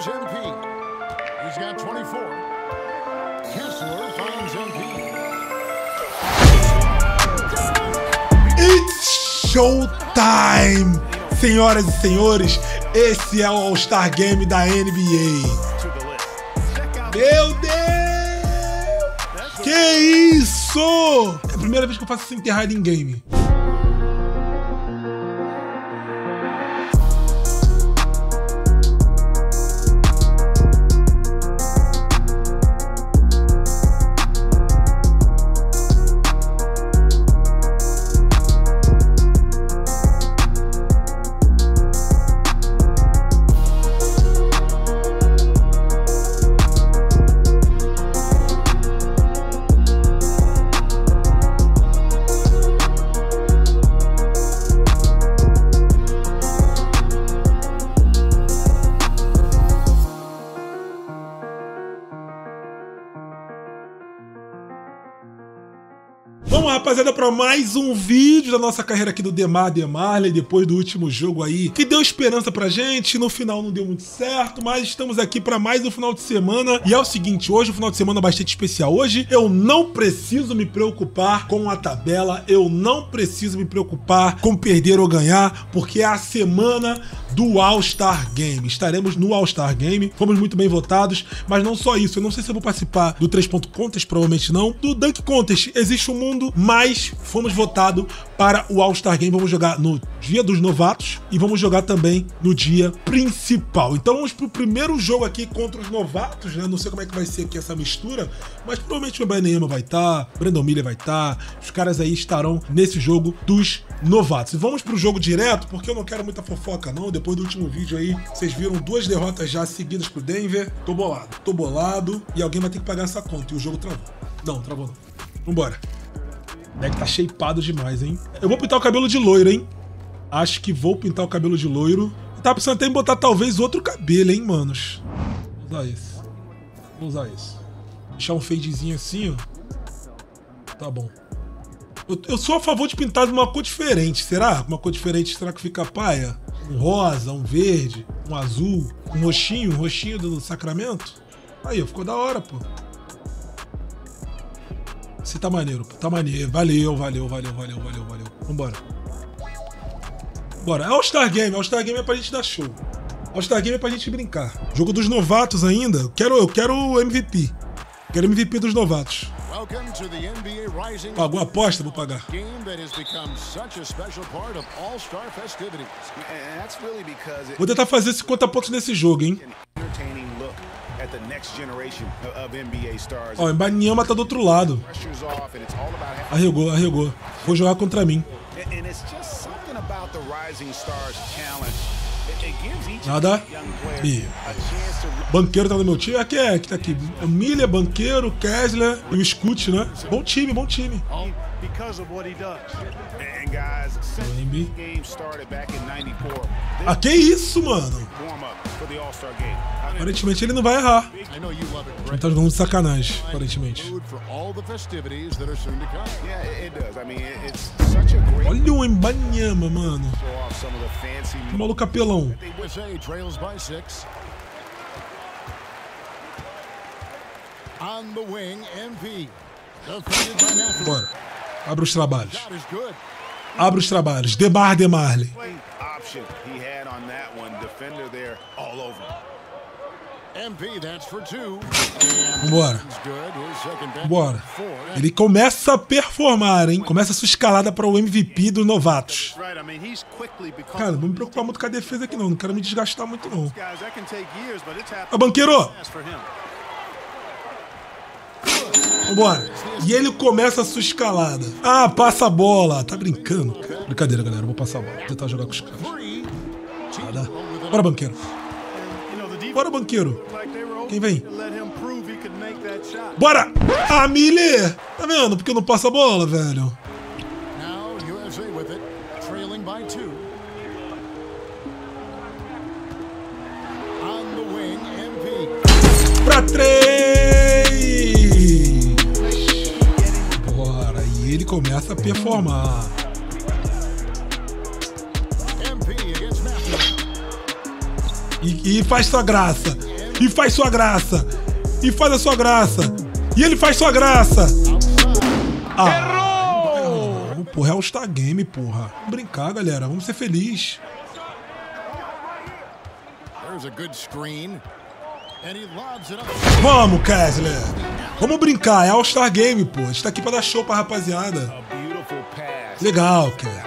Here's MP. He's got 24. Kessler finds MP. It's showtime! Senhoras e senhores, esse é o All-Star Game da NBA. Meu Deus! Que isso? É a primeira vez que eu faço essa enterrada em game. Vamos, rapaziada, para mais um vídeo da nossa carreira aqui do Demar Demarley, depois do último jogo aí, que deu esperança pra gente, no final não deu muito certo, mas estamos aqui para mais um final de semana, e é o seguinte, hoje o um final de semana é bastante especial. Hoje eu não preciso me preocupar com a tabela, eu não preciso me preocupar com perder ou ganhar, porque é a semana do All-Star Game. Estaremos no All-Star Game, fomos muito bem votados, mas não só isso, eu não sei se eu vou participar do 3 ponto contest, provavelmente não, do Dunk Contest, existe um mundo mas fomos votados para o All-Star Game. Vamos jogar no dia dos novatos e vamos jogar também no dia principal. Então vamos pro primeiro jogo aqui contra os novatos, né? Não sei como é que vai ser aqui essa mistura, mas provavelmente o Banema vai estar, tá, Brandon Miller vai estar, tá, os caras aí estarão nesse jogo dos novatos. E vamos pro jogo direto, porque eu não quero muita fofoca não. Depois do último vídeo aí, vocês viram duas derrotas já seguidas pro Denver. Tô bolado, tô bolado e alguém vai ter que pagar essa conta. E o jogo travou. Não, travou não. Vambora. O deck tá shapeado demais, hein? Eu vou pintar o cabelo de loiro, hein? Acho que vou pintar o cabelo de loiro. Eu tava pensando até em botar talvez outro cabelo, hein, manos? Vou usar esse. Vou usar esse. Deixar um fadezinho assim, ó. Tá bom. Eu, eu, sou a favor de pintar de uma cor diferente. Será? Uma cor diferente, será que fica paia? Um rosa, um verde, um azul, um roxinho, um roxinho do Sacramento? Aí, ficou da hora, pô. Você tá maneiro, tá maneiro. Valeu, valeu, valeu, valeu, valeu, valeu. Vambora. Bora. É All-Star Game. All-Star Game é pra gente dar show. All-Star Game é pra gente brincar. Jogo dos novatos ainda. Eu quero, eu quero o MVP. Quero MVP dos novatos. Pagou a aposta? Vou pagar. Vou tentar fazer 50 pontos nesse jogo, hein? Ó, o Mbanyama tá do outro lado. Arregou, arregou. Vou jogar contra mim. Nada. E... Banqueiro tá no meu time. Aqui é, que tá aqui. Miller, Banqueiro, Kessler e o Scoot, né? Bom time, bom time. Ah, que isso, mano? Aparentemente ele não vai errar. Ele tá jogando de sacanagem, aparentemente. Olha o Embanyama, mano. Que maluco apelão. Bora. Abra os trabalhos. Abra os trabalhos. Demar Demarley. Vambora. Vambora. Ele começa a performar, hein? Começa a sua escalada para o MVP dos novatos. Cara, não vou me preocupar muito com a defesa aqui, não. Não quero me desgastar muito, não. Ô, banqueiro! Vambora. E ele começa a sua escalada. Ah, passa a bola. Tá brincando. Brincadeira, galera. Eu vou passar a bola. Vou tentar jogar com os caras. Nada. Bora, banqueiro. Bora, banqueiro. Quem vem? Bora! Ah, Miller! Tá vendo? Porque não passa a bola, velho. Pra três! Bora! E ele começa a performar. E, e faz sua graça. E faz sua graça. E faz a sua graça. E ele faz sua graça. Ah, Errou! Porra, é o Star Game, porra. Vamos brincar, galera. Vamos ser felizes. Vamos, Kessler. Vamos brincar. É All Star Game, pô. A gente tá aqui pra dar show pra rapaziada. Legal, cara.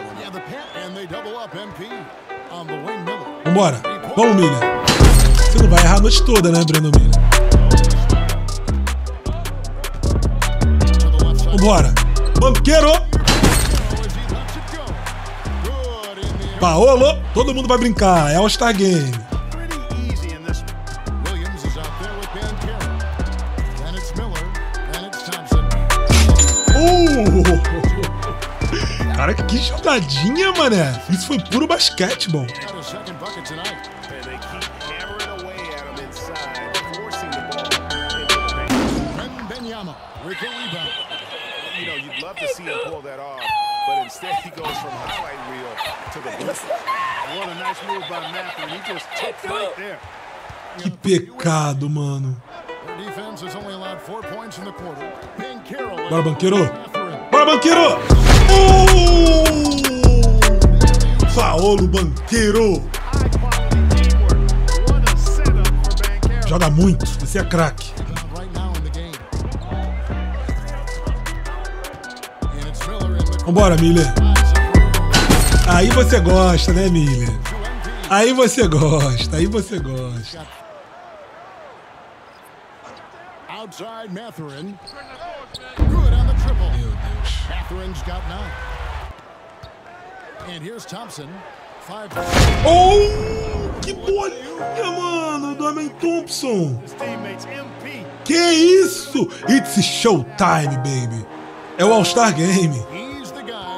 Vambora. Vamos, Milha. Você não vai errar a noite toda, né, Breno Milha? Vambora. Banqueiro. Paolo. Todo mundo vai brincar. É All-Star Game. Uh! Cara, que jogadinha, mané. Isso foi puro basquetebol. You know, you'd love to see him pull that off, but instead he goes from highlight reel to the blitz. What a nice move by Matthew. He just took right there. Que pecado, mano. Bora, banqueiro. Bora, banqueiro. Uh! Paolo Banqueiro. Joga muito. Você é craque. Vambora, Miller. Aí você gosta, né, Miller? Aí você gosta, aí você gosta. Outside Matherin. Good on the triple. Meu Deus. Matherin's got nine. And here's Thompson. Five. Oh, que bolinha, mano, do Amen Thompson. Que isso? It's showtime, baby. É o All-Star Game.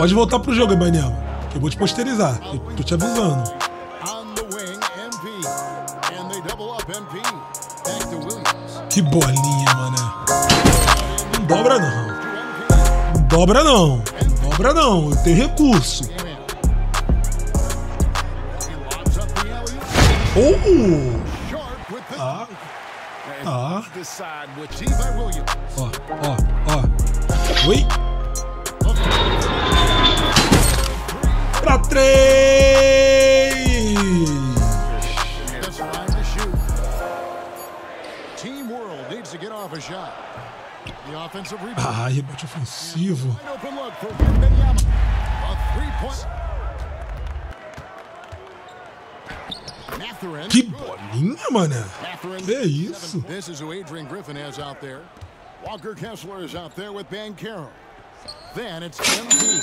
Pode voltar pro jogo, Embaniama. Que eu vou te posterizar. Eu tô te avisando. Que bolinha, mané. Não dobra não. Não dobra não. Não dobra não. Eu tenho recurso. Oh! Ah. Ah. Ó, ó, ó. Oi. Pra três! Ah, rebote ofensivo. Que bolinha, mané. Que é isso? This is who Adrian Griffin has out there. Walker Kessler is out there with Ben Carroll.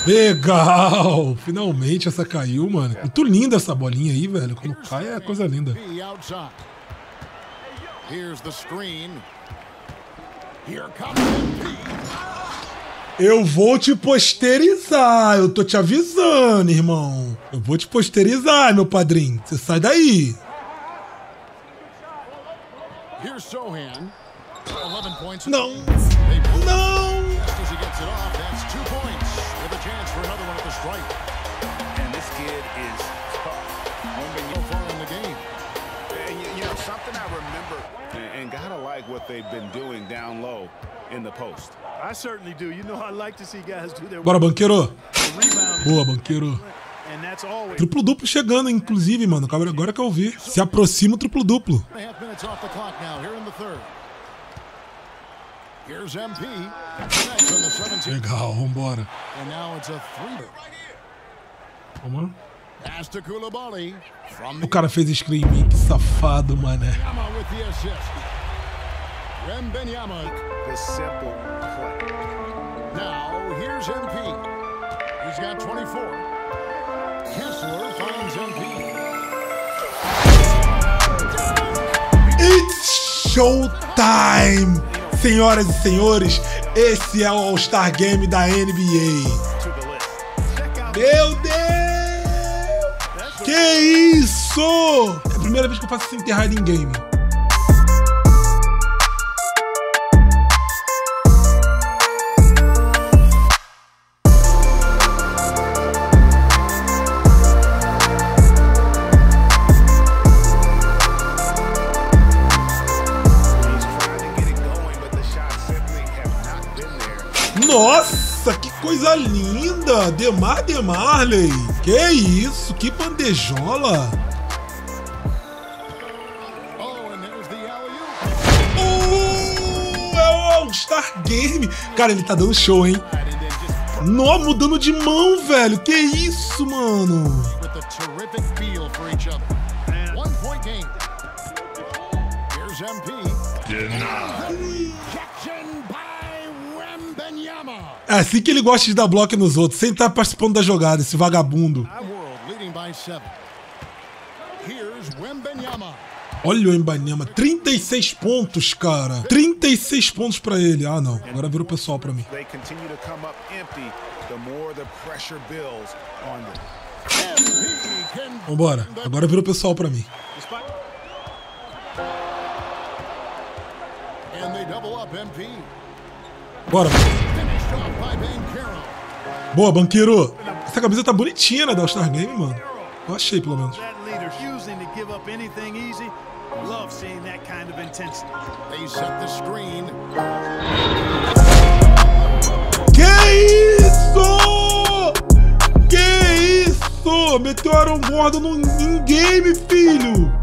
Legal! Finalmente essa caiu, mano. Muito linda essa bolinha aí, velho. Quando cai é coisa linda. Eu vou te posterizar. Eu tô te avisando, irmão. Eu vou te posterizar, meu padrinho. Você sai daí. Não. Não. Like what they've been doing down low in the post. I certainly do. You know I like to see guys do their Bora, banqueiro. Boa, banqueiro. Triplo duplo chegando, inclusive, mano. Agora que eu vi. Se aproxima o triplo duplo. Here's MP. Connects on the 17. Legal, vambora. And. Vamos. O cara fez screen em mim, que safado, mané. Now here's MP. He's got 24. Kessler finds MP. It's showtime! Senhoras e senhores, esse é o All-Star Game da NBA. Meu Deus! Que isso? É a primeira vez que eu faço isso enterrado em game. Nossa, que coisa linda! Demar Demarley! Que isso? Bandejola! É o All-Star Game! Cara, ele tá dando show, hein? Nó, mudando de mão, velho! Que isso, mano? É assim que ele gosta de dar bloco nos outros, sem estar participando da jogada, esse vagabundo. Olha o Embanyama, 36 pontos, cara. 36 pontos pra ele. Ah, não. Agora vira o pessoal pra mim. They continue to come up empty, the more the pressure builds on them. MP can Vambora. Agora vira o pessoal pra mim. and they double up MP. Bora. Boa, banqueiro. Essa camisa tá bonitinha, né, da All-Star Game, mano. Eu achei, pelo menos. That leader refusing to give up anything easy. Love seeing that kind of intensity. They set the screen. Que isso? Que isso? Meteu Aaron Gordon no in-game, filho.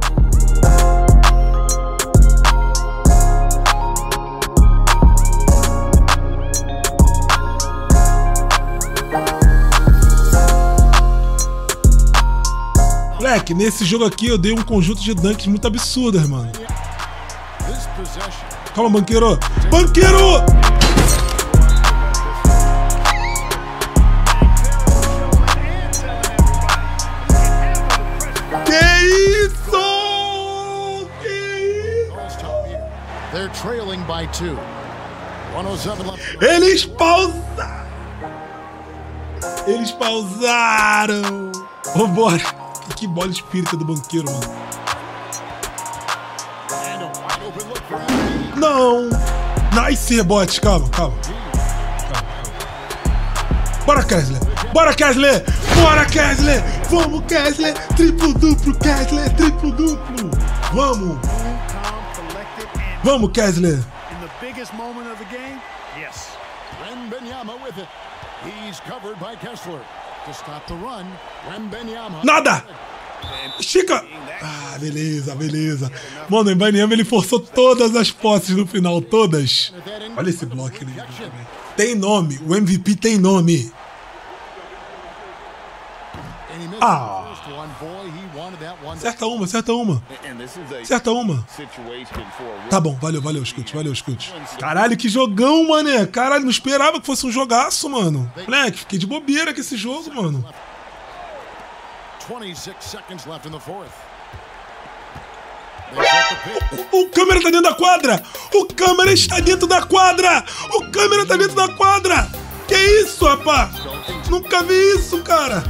Moleque, nesse jogo aqui eu dei um conjunto de dunks muito absurdas, mano. Calma, banqueiro. Banqueiro! Que isso? Que isso? Girls top here. They're trailing by two. 107 left. Eles pausaram! Eles pausaram! Vambora! Que bola espírita do banqueiro, mano. Não! Nice rebote, calma, calma. Calma, calma. Bora, Kessler! Bora, Kessler! Bora, Kessler! Vamos, Kessler! Triplo duplo, Kessler! Triplo duplo! Vamos! Vamos, Kessler! yes. Wembenyama with it. He's covered by Kessler. Nada! Estica! Ah, beleza, beleza. Mano, o Embanyama ele forçou todas as posses no final, todas. Olha esse bloco ali. Tem nome, o MVP tem nome. Ah. Acerta uma, acerta uma. And this is a Acerta uma. Tá bom, valeu, valeu, escute, valeu, escute. Caralho, que jogão, mané. Caralho, não esperava que fosse um jogaço, mano. Moleque, fiquei de bobeira com esse jogo, mano. 26 seconds left in the fourth. They set the pick. O, o câmera tá dentro da quadra! O câmera está dentro da quadra! O câmera tá dentro da quadra! Que isso, rapá? Nunca vi isso, cara!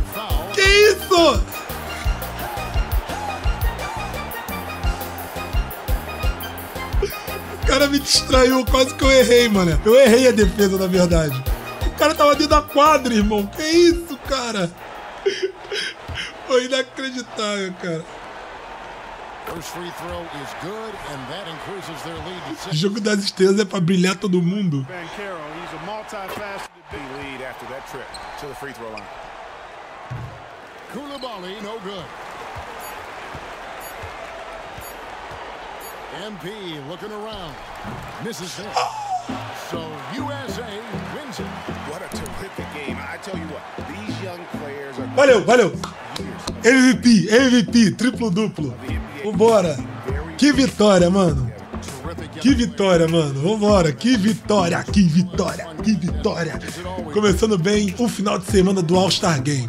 Que isso? O cara me distraiu, quase que eu errei, mano. Eu errei a defesa, na verdade. O cara tava dentro da quadra, irmão. Que isso, cara? Foi inacreditável, cara. Good. Jogo das estrelas é pra brilhar todo mundo. Bankero, he's a MP looking around. Misses it. So USA wins it. What a terrific game. I tell you what, these young players are Valeu, valeu. MVP, MVP, triplo duplo. Vambora. Que vitória, mano. Que vitória, mano. Vambora. Que vitória, que vitória, que vitória. Começando bem o final de semana do All-Star Game.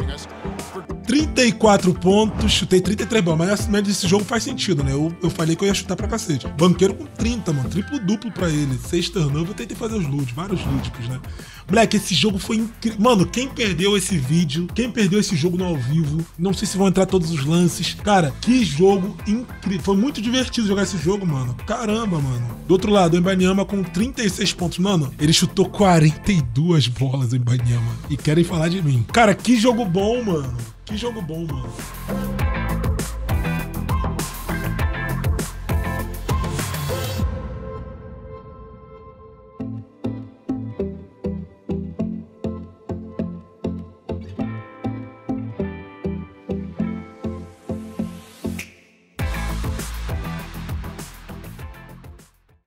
34 pontos, chutei 33 bolas, mas essa média desse jogo faz sentido, né? Eu, eu falei que eu ia chutar pra cacete. Banqueiro com 30, mano. Triplo duplo pra ele. 6 turnover, eu tentei fazer os loots, vários lúdicos, né? Moleque, esse jogo foi incrível. Mano, quem perdeu esse vídeo, quem perdeu esse jogo no ao vivo, não sei se vão entrar todos os lances. Cara, que jogo incrível. Foi muito divertido jogar esse jogo, mano. Caramba, mano. Do outro lado, o Embanyama com 36 pontos. Mano, ele chutou 42 bolas, o Embanyama. E querem falar de mim. Cara, que jogo bom, mano. Que jogo bom, mano.